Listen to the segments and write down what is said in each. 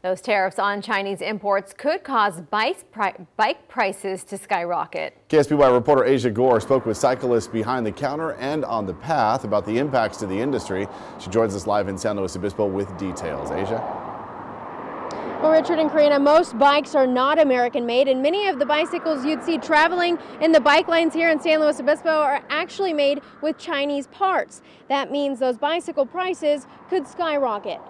Those tariffs on Chinese imports could cause bike prices to skyrocket. KSBY reporter Asia Gore spoke with cyclists behind the counter and on the path about the impacts to the industry. She joins us live in San Luis Obispo with details. Asia? Well, Richard and Karina, most bikes are not American made, and many of the bicycles you'd see traveling in the bike lanes here in San Luis Obispo are actually made with Chinese parts. That means those bicycle prices could skyrocket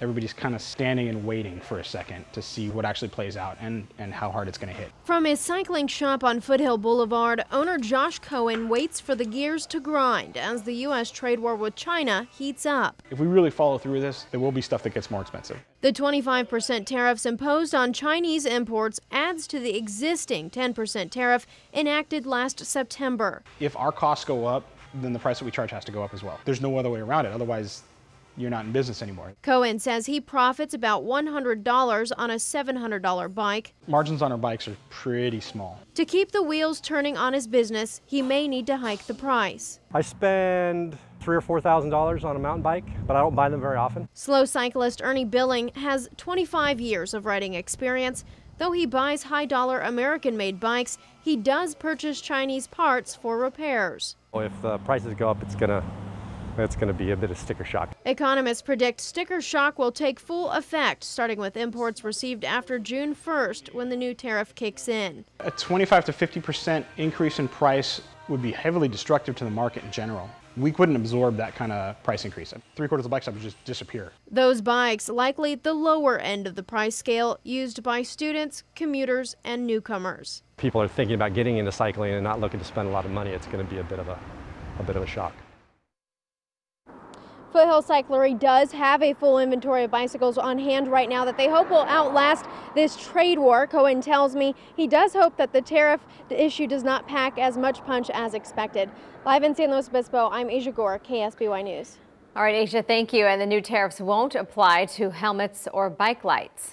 everybody's kind of standing and waiting for a second to see what actually plays out and, and how hard it's going to hit. From his cycling shop on Foothill Boulevard, owner Josh Cohen waits for the gears to grind as the U.S. trade war with China heats up. If we really follow through with this, there will be stuff that gets more expensive. The 25% tariffs imposed on Chinese imports adds to the existing 10% tariff enacted last September. If our costs go up, then the price that we charge has to go up as well. There's no other way around it. Otherwise, you're not in business anymore. Cohen says he profits about $100 on a $700 bike. Margins on our bikes are pretty small. To keep the wheels turning on his business, he may need to hike the price. I spend three or four thousand dollars on a mountain bike, but I don't buy them very often. SLO cyclist Ernie Billing has 25 years of riding experience. Though he buys high dollar American made bikes, he does purchase Chinese parts for repairs. If the prices go up, it's going to that's going to be a bit of sticker shock. Economists predict sticker shock will take full effect, starting with imports received after June 1st when the new tariff kicks in. A 25 to 50% increase in price would be heavily destructive to the market in general. We couldn't absorb that kind of price increase. Three quarters of bike shops would just disappear. Those bikes likely the lower end of the price scale used by students, commuters, and newcomers. People are thinking about getting into cycling and not looking to spend a lot of money. It's going to be a bit of a, a bit of a shock. Foothill Cyclery does have a full inventory of bicycles on hand right now that they hope will outlast this trade war. Cohen tells me he does hope that the tariff issue does not pack as much punch as expected. Live in San Luis Obispo, I'm Asia Gore, KSBY News. All right, Asia, thank you. And the new tariffs won't apply to helmets or bike lights.